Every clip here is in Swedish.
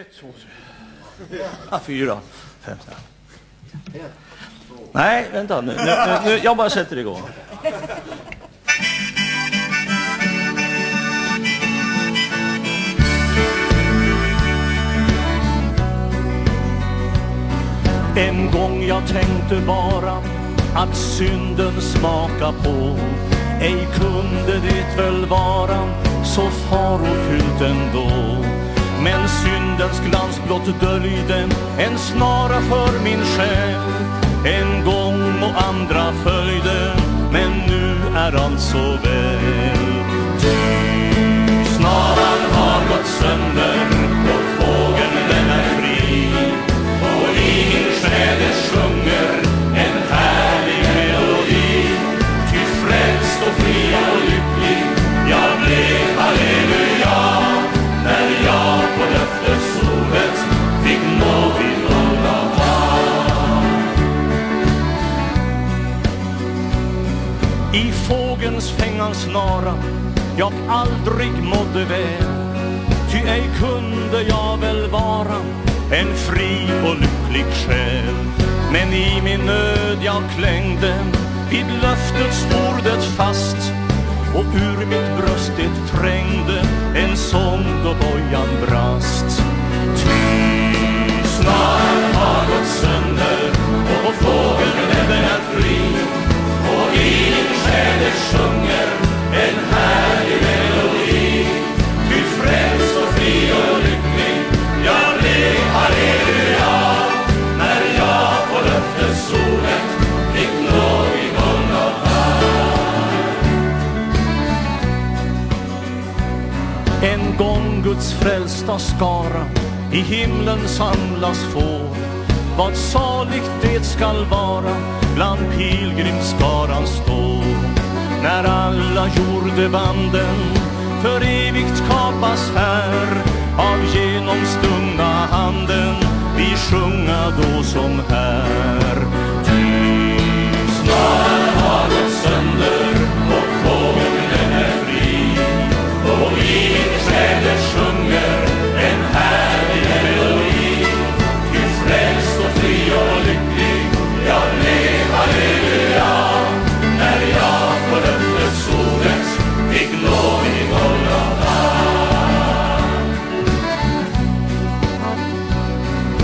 Ett, två, tre. Ja, fyra, fem. Nej, vänta nu. nu, nu, nu jag bara sätter igång. En gång jag tänkte bara att synden smaka på Ej kunde det väl vara så farofyllt ändå men syndens glans blott döljde en snara för min själ. En gång och andra följde, men nu är allt så väl. I fågens fängans snara jag aldrig mådde väl. Ty ej kunde jag väl vara en fri och lycklig själ. Men i min nöd jag klängde vid löftets ordet fast Och ur mitt bröst det trängde en sång då En gång Guds frälsta skara i himlen samlas få. Vad saligt det skall vara bland pilgrimskaran stå. När alla jordebanden för evigt kapas här av genomstungna handen. Vi sjunga då som här.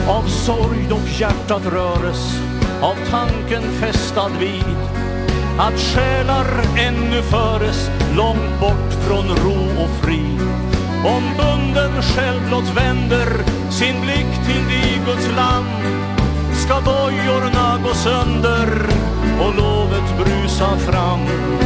Av sorg dock hjärtat röres av tanken fästad vid att själar ännu föres långt bort från ro och frid. Om bunden själ blott vänder sin blick till dig Guds land ska bojorna gå sönder och lovet brusa fram.